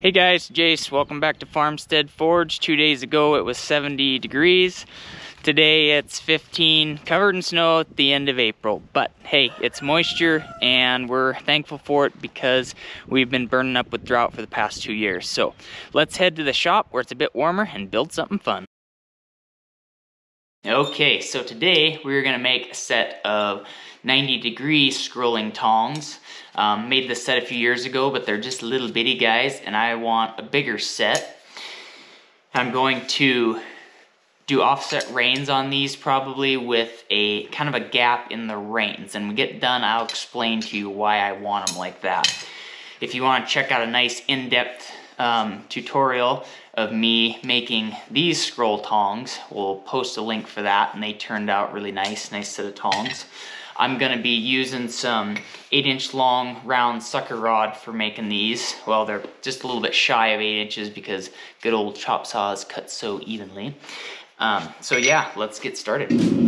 Hey guys, Jace, welcome back to Farmstead Forge. Two days ago it was 70 degrees. Today it's 15, covered in snow at the end of April. But hey, it's moisture and we're thankful for it because we've been burning up with drought for the past two years. So let's head to the shop where it's a bit warmer and build something fun. Okay, so today we're gonna make a set of 90 degree scrolling tongs. Um, made this set a few years ago, but they're just little bitty guys, and I want a bigger set. I'm going to do offset reins on these probably with a kind of a gap in the reins. And when we get done, I'll explain to you why I want them like that. If you want to check out a nice in-depth um, tutorial of me making these scroll tongs, we'll post a link for that, and they turned out really nice, nice set of tongs. I'm gonna be using some eight inch long round sucker rod for making these. Well, they're just a little bit shy of eight inches because good old chop saws cut so evenly. Um, so yeah, let's get started.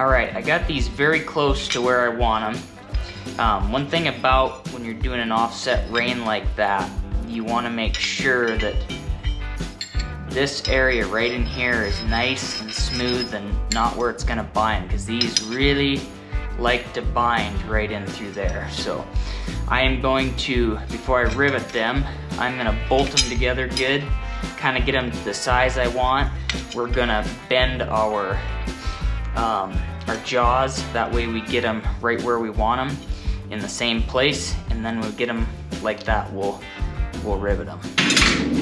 All right, I got these very close to where I want them. Um, one thing about when you're doing an offset rein like that, you want to make sure that this area right in here is nice and smooth and not where it's gonna bind because these really like to bind right in through there. So I am going to, before I rivet them, I'm gonna bolt them together good, kind of get them to the size I want. We're gonna bend our, um, our jaws, that way we get them right where we want them in the same place, and then we'll get them like that, we'll, we'll rivet them.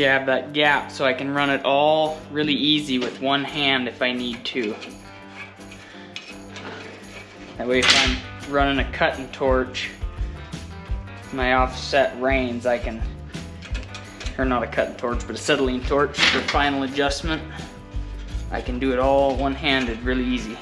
See, I have that gap so I can run it all really easy with one hand if I need to. That way if I'm running a cutting torch, my offset reins, I can, or not a cutting torch, but a torch for final adjustment. I can do it all one-handed really easy.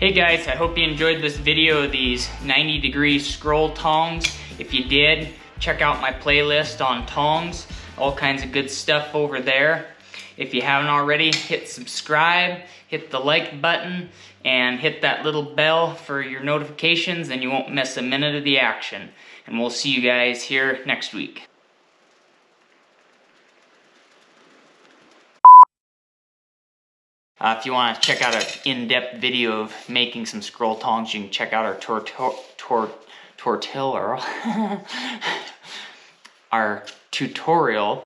Hey guys, I hope you enjoyed this video of these 90 degree scroll tongs. If you did, check out my playlist on tongs, all kinds of good stuff over there. If you haven't already, hit subscribe, hit the like button, and hit that little bell for your notifications and you won't miss a minute of the action. And we'll see you guys here next week. Uh, if you want to check out an in-depth video of making some scroll tongs, you can check out our tor our tutorial.